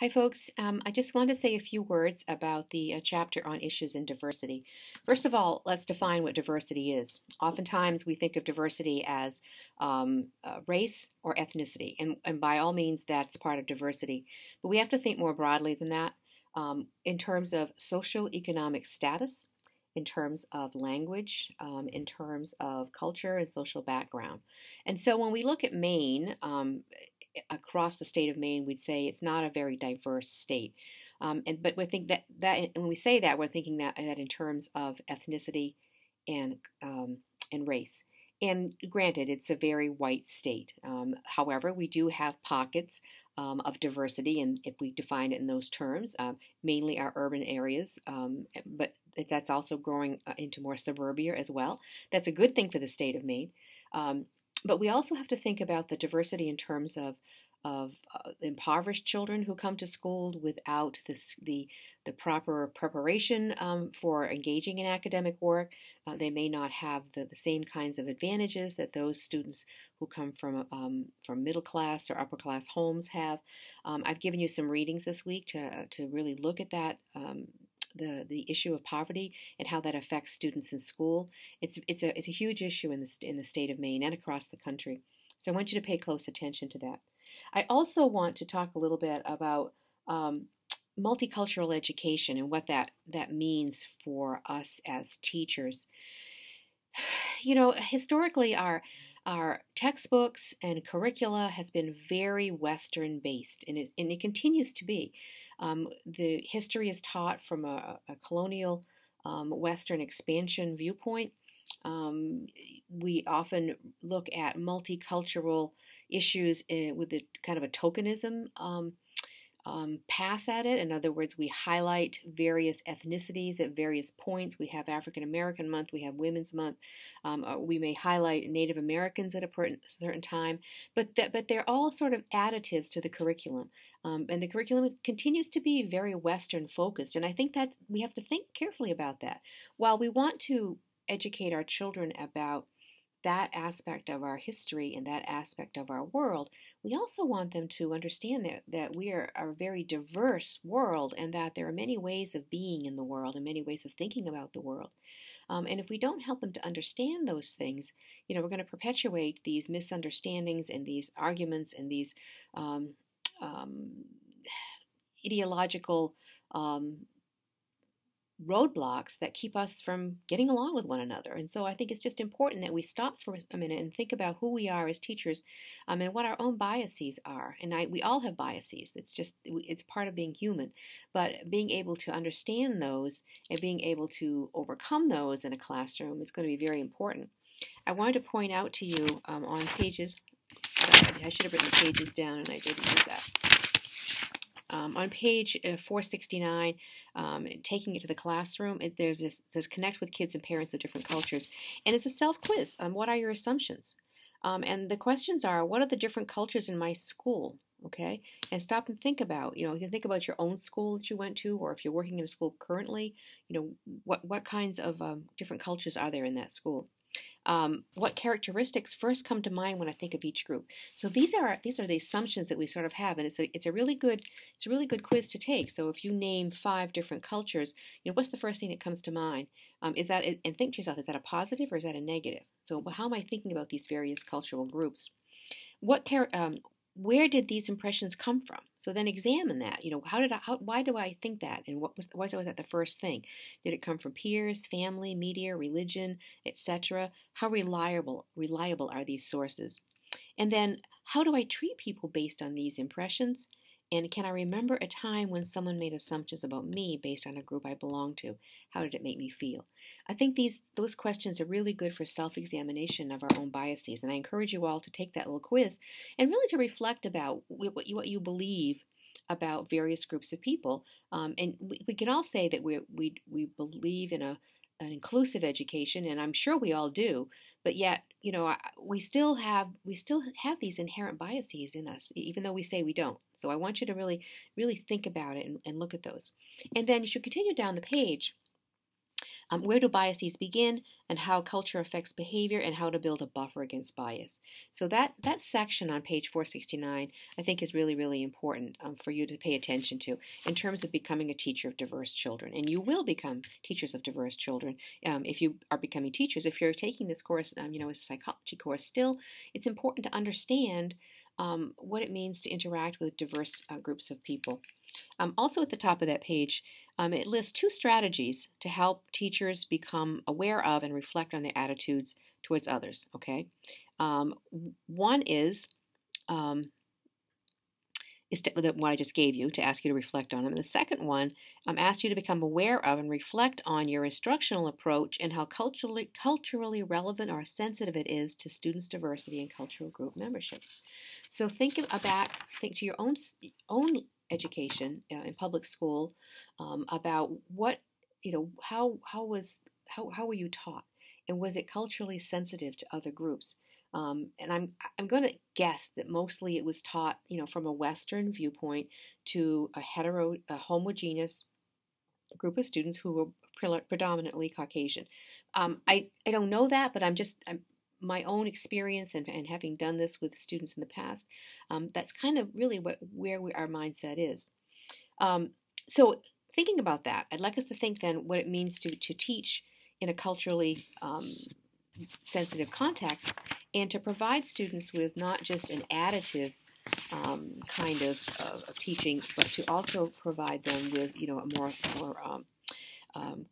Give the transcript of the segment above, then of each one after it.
Hi, folks. Um, I just want to say a few words about the uh, chapter on issues in diversity. First of all, let's define what diversity is. Oftentimes, we think of diversity as um, uh, race or ethnicity, and, and, by all means, that's part of diversity. But we have to think more broadly than that um, in terms of social economic status, in terms of language, um, in terms of culture and social background. And so when we look at Maine, um, across the state of Maine, we'd say it's not a very diverse state. Um, and but we think that that when we say that, we're thinking that that in terms of ethnicity and um, and race. And granted, it's a very white state. Um, however, we do have pockets um, of diversity, and if we define it in those terms, um, mainly our urban areas, um, but that's also growing uh, into more suburbia as well. That's a good thing for the state of Maine. But we also have to think about the diversity in terms of of uh, impoverished children who come to school without the the proper preparation um, for engaging in academic work. Uh, they may not have the, the same kinds of advantages that those students who come from um, from middle class or upper class homes have. Um, I've given you some readings this week to to really look at that um, the, the issue of poverty and how that affects students in school. It's, it's, a, it's a huge issue in the, in the state of Maine and across the country. So I want you to pay close attention to that. I also want to talk a little bit about um, multicultural education and what that, that means for us as teachers. You know, historically, our our textbooks and curricula has been very Western based, and it, and it continues to be. Um, the history is taught from a, a colonial um, Western expansion viewpoint. Um, we often look at multicultural issues in, with a kind of a tokenism um, pass at it. In other words, we highlight various ethnicities at various points. We have African American Month, we have Women's Month. Um, uh, we may highlight Native Americans at a certain time, but that, but they're all sort of additives to the curriculum. Um, and the curriculum continues to be very Western focused, and I think that we have to think carefully about that. While we want to educate our children about that aspect of our history and that aspect of our world, we also want them to understand that, that we are a very diverse world and that there are many ways of being in the world and many ways of thinking about the world. Um, and if we don't help them to understand those things, you know, we're going to perpetuate these misunderstandings and these arguments and these um, um, ideological um, roadblocks that keep us from getting along with one another. And so I think it's just important that we stop for a minute and think about who we are as teachers um, and what our own biases are. And I, we all have biases. It's just, it's part of being human. But being able to understand those and being able to overcome those in a classroom is going to be very important. I wanted to point out to you um, on pages, I should have written pages down and I didn't do that. Um, on page uh, 469, um, taking it to the classroom, it, there's this says connect with kids and parents of different cultures, and it's a self quiz. Um, what are your assumptions? Um, and the questions are, what are the different cultures in my school? Okay, and stop and think about, you know, you can think about your own school that you went to, or if you're working in a school currently, you know, what what kinds of um, different cultures are there in that school? Um, what characteristics first come to mind when I think of each group. So these are these are the assumptions that we sort of have, and it's a it's a really good it's a really good quiz to take. So if you name five different cultures, you know what's the first thing that comes to mind? Um, is that and think to yourself, is that a positive or is that a negative? So how am I thinking about these various cultural groups? What um, where did these impressions come from? So then examine that. You know, how did I, how, why do I think that? And what was, why was that the first thing? Did it come from peers, family, media, religion, etc.? How reliable, reliable are these sources? And then how do I treat people based on these impressions? And can I remember a time when someone made assumptions about me based on a group I belonged to? How did it make me feel? I think these those questions are really good for self-examination of our own biases, and I encourage you all to take that little quiz and really to reflect about what you, what you believe about various groups of people. Um, and we, we, can all say that we we we believe in a an inclusive education, and I'm sure we all do but yet you know we still have we still have these inherent biases in us even though we say we don't. So i want you to really really think about it and, and look at those. And then you should continue down the page Um, where do biases begin, and how culture affects behavior, and how to build a buffer against bias. So that that section on page 469, I think, is really really important um, for you to pay attention to in terms of becoming a teacher of diverse children. And you will become teachers of diverse children um, if you are becoming teachers. If you're taking this course, um, you know, as a psychology course, still it's important to understand um, what it means to interact with diverse uh, groups of people. Um, also, at the top of that page, um, it lists two strategies to help teachers become aware of and reflect on their attitudes towards others. Okay, um, one is um, is to, the I just gave you to ask you to reflect on them. And the second one um, asks you to become aware of and reflect on your instructional approach and how culturally culturally relevant or sensitive it is to students' diversity and cultural group memberships. So think about think to your own own education uh, in public school um, about what you know how how was how how were you taught and was it culturally sensitive to other groups um, and I'm I'm going to guess that mostly it was taught you know from a Western viewpoint to a hetero a homogeneous group of students who were predominantly Caucasian. Um, I I don't know that, but I'm just I'm, my own experience and, and having done this with students in the past, um, that's kind of really what where we, our mindset is. Um, so thinking about that, I'd like us to think then what it means to, to teach in a culturally um, sensitive context and to provide students with not just an additive um, kind of, of, teaching, but to also provide them with you know a more more um, um,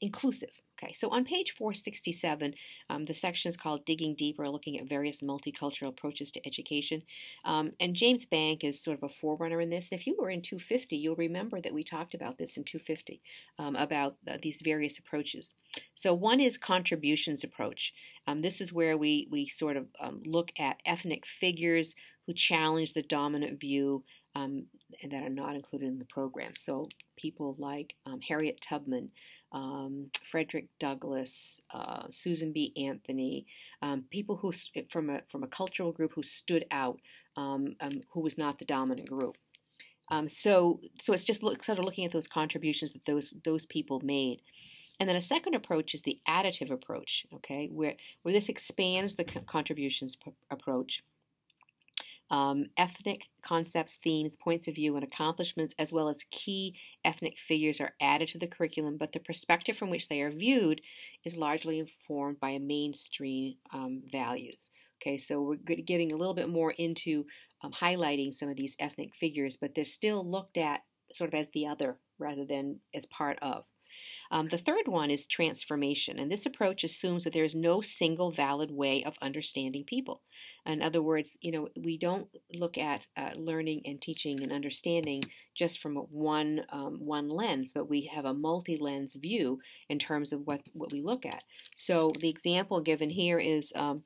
inclusive Okay, so on page 467, um, the section is called Digging Deeper, looking at various multicultural approaches to education. Um, and James Banks is sort of a forerunner in this. If you were in 250, you'll remember that we talked about this in 250, um, about uh, these various approaches. So one is contributions approach. Um, this is where we, we sort of um, look at ethnic figures who challenge the dominant view um, that are not included in the program. So people like um, Harriet Tubman, um, Frederick Douglass, uh, Susan B. Anthony, um, people who from a from a cultural group who stood out, um, um, who was not the dominant group. so so it's just look, sort of looking at those contributions that those those people made. And then a second approach is the additive approach, okay, where, where this expands the contributions approach um, ethnic concepts, themes, points of view, and accomplishments, as well as key ethnic figures, are added to the curriculum, but the perspective from which they are viewed is largely informed by mainstream um, values. Okay, so we're getting a little bit more into um, highlighting some of these ethnic figures, but they're still looked at sort of as the other rather than as part of. Um, the third one is transformation, and this approach assumes that there is no single valid way of understanding people. In other words, you know, we don't look at uh, learning and teaching and understanding just from one um, one lens, but we have a multi-lens view in terms of what what we look at. So the example given here is. Um,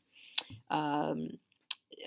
um,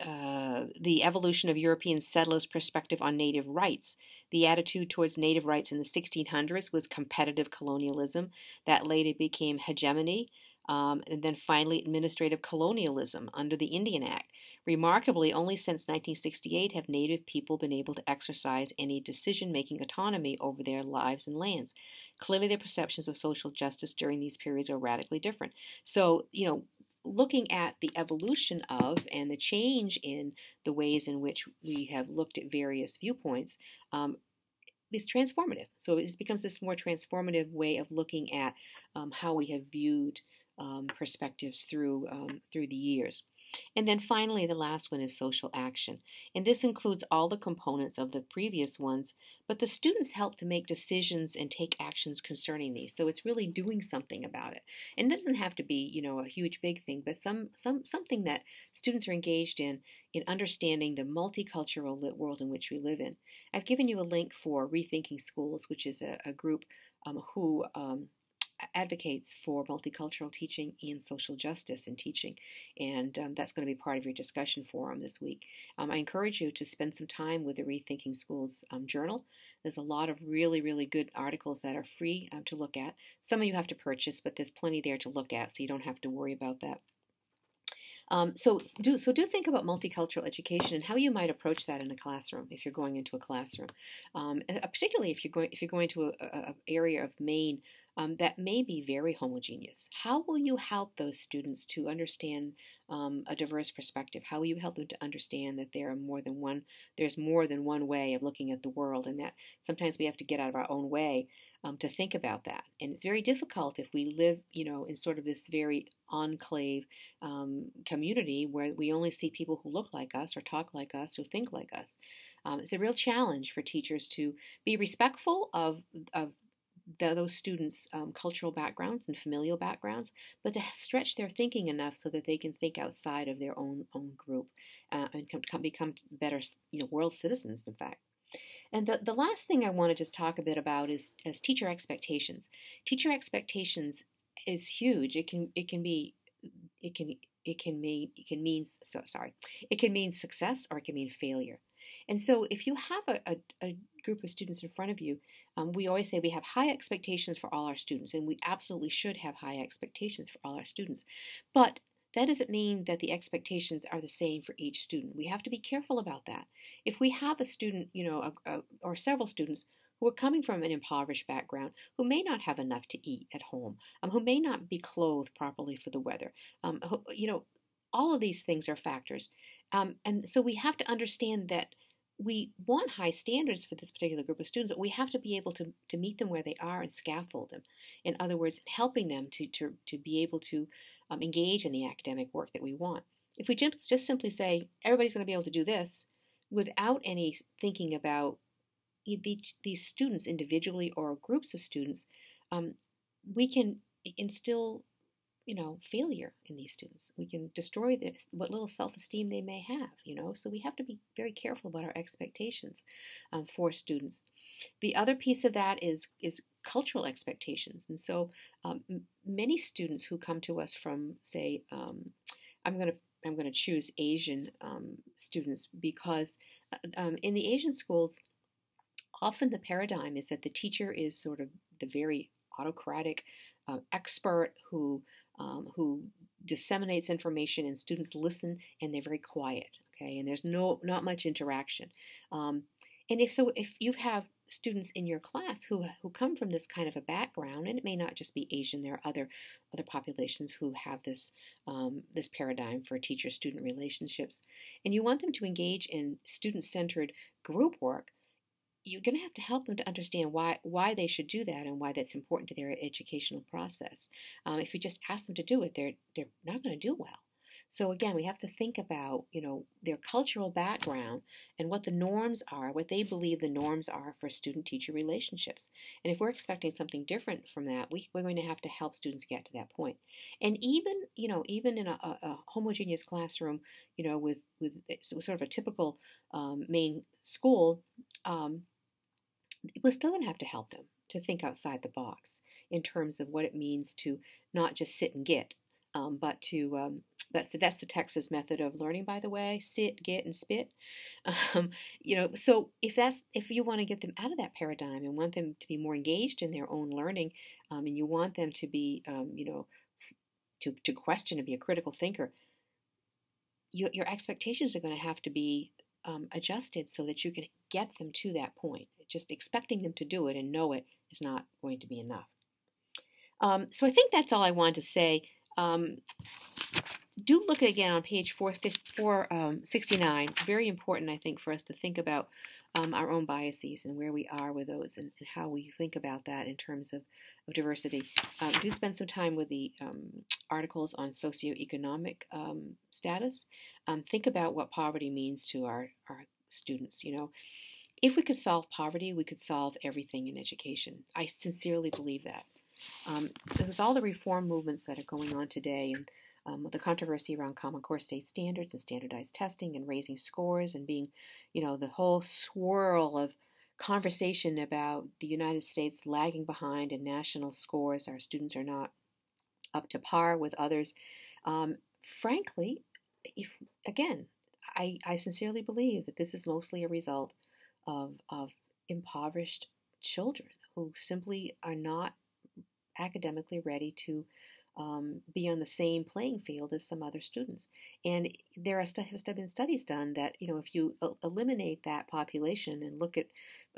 uh, the evolution of European settlers' perspective on native rights. The attitude towards native rights in the 1600s was competitive colonialism. That later became hegemony, um, and then finally administrative colonialism under the Indian Act. Remarkably, only since 1968 have Native people been able to exercise any decision making autonomy over their lives and lands. Clearly, their perceptions of social justice during these periods are radically different. So, you know, looking at the evolution of and the change in the ways in which we have looked at various viewpoints um, is transformative. So it becomes this more transformative way of looking at um, how we have viewed um, perspectives through um, through the years. And then finally, the last one is social action. And this includes all the components of the previous ones, but the students help to make decisions and take actions concerning these. So it's really doing something about it. And it doesn't have to be, you know, a huge big thing, but some, some something that students are engaged in in understanding the multicultural lit world in which we live in. I've given you a link for Rethinking Schools, which is a, a group um, who um, advocates for multicultural teaching and social justice in teaching, and um, that's going to be part of your discussion forum this week. Um, I encourage you to spend some time with the Rethinking Schools um, journal. There's a lot of really, really good articles that are free um, to look at. Some of you have to purchase, but there's plenty there to look at, so you don't have to worry about that. Um, so do so do think about multicultural education and how you might approach that in a classroom if you're going into a classroom, um, particularly if you're going if you're going to a, a, a area of Maine um, that may be very homogeneous. How will you help those students to understand um, a diverse perspective? How will you help them to understand that there are more than one? There's more than one way of looking at the world, and that sometimes we have to get out of our own way um, to think about that. And it's very difficult if we live, you know, in sort of this very enclave um, community where we only see people who look like us or talk like us or think like us. Um, it's a real challenge for teachers to be respectful of, of those students' um, cultural backgrounds and familial backgrounds, but to stretch their thinking enough so that they can think outside of their own own group uh, and come, become better, you know, world citizens. In fact. And the, the last thing I want to just talk a bit about is, is teacher expectations. Teacher expectations is huge. It can it can be it can it can mean it can mean so sorry it can mean success or it can mean failure. And so if you have a, a, a group of students in front of you, um, we always say we have high expectations for all our students, and we absolutely should have high expectations for all our students. But that doesn't mean that the expectations are the same for each student. We have to be careful about that. If we have a student, you know, a, a, or several students who are coming from an impoverished background, who may not have enough to eat at home, um, who may not be clothed properly for the weather, um, who, you know, all of these things are factors. Um, and so we have to understand that we want high standards for this particular group of students, but we have to be able to, to meet them where they are and scaffold them. In other words, helping them to, to, to be able to um, engage in the academic work that we want. If we just, just simply say, everybody's going to be able to do this, without any thinking about these students individually or groups of students, um, we can instill you know, failure in these students. We can destroy this, what little self-esteem they may have, you know. So we have to be very careful about our expectations um, for students. The other piece of that is is cultural expectations, and so um, many students who come to us from, say, um, I'm going to I'm going to choose Asian um, students because uh, um, in the Asian schools, often the paradigm is that the teacher is sort of the very autocratic uh, expert who um, who disseminates information and students listen and they're very quiet okay? And there's no not much interaction. Um, and if so if you have students in your class who who come from this kind of a background and it may not just be asian there are other other populations who have this um, this paradigm for teacher student relationships and you want them to engage in student centered group work you're going to have to help them to understand why why they should do that and why that's important to their educational process. Um, if you just ask them to do it, they're they're not going to do well. So again, we have to think about you know their cultural background and what the norms are, what they believe the norms are for student-teacher relationships. And if we're expecting something different from that, we, we're going to have to help students get to that point. And even you know even in a, a, homogeneous classroom, you know with with sort of a typical um, Maine school. Um, we're still going to have to help them to think outside the box in terms of what it means to not just sit and get, um, but to um, that's the, that's the Texas method of learning, by the way: sit, get, and spit. Um, you know, so if that's if you want to get them out of that paradigm and want them to be more engaged in their own learning, um, and you want them to be, um, you know, to to question and be a critical thinker, you, your expectations are going to have to be um, adjusted so that you can get them to that point. Just expecting them to do it and know it is not going to be enough. Um, so I think that's all I wanted to say. Um, do look again on page 469. Um, Very important, I think, for us to think about um, our own biases and where we are with those and, and, how we think about that in terms of, of diversity. Um, do spend some time with the um, articles on socioeconomic um, status. Um, think about what poverty means to our, our students. You know, if we could solve poverty, we could solve everything in education. I sincerely believe that. Um, with all the reform movements that are going on today and um, the controversy around Common Core state standards and standardized testing and raising scores and being, you know, the whole swirl of conversation about the United States lagging behind in national scores. Our students are not up to par with others. Um, frankly, if again, I, I sincerely believe that this is mostly a result of, of impoverished children who simply are not academically ready to um, be on the same playing field as some other students. And there are st- have been studies done that you know if you eliminate that population and look at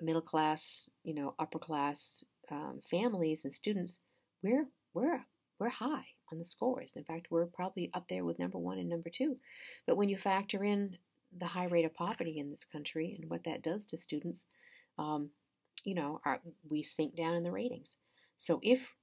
middle class, you know, upper class um, families and students, we're we're we're high on the scores. In fact, we're probably up there with number one and number two. But when you factor in the high rate of poverty in this country and what that does to students, um, you know, our, we sink down in the ratings. So if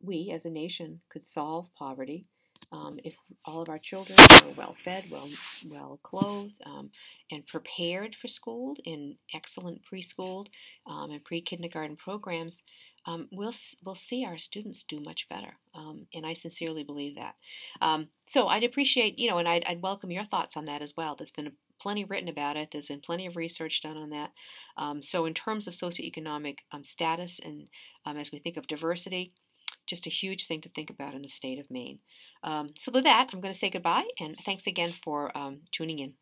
we as a nation could solve poverty, um, if all of our children were well fed, well well clothed, um, and prepared for school in excellent preschool um, and pre kindergarten programs, um, we'll we'll see our students do much better. Um, and I sincerely believe that. Um, so I'd appreciate you know, and I'd, I'd, welcome your thoughts on that as well. There's been plenty written about it. There's been plenty of research done on that. so in terms of socioeconomic status and as we think of diversity just a huge thing to think about in the state of Maine. Um, so, with that, I'm going to say goodbye and thanks again for um, tuning in.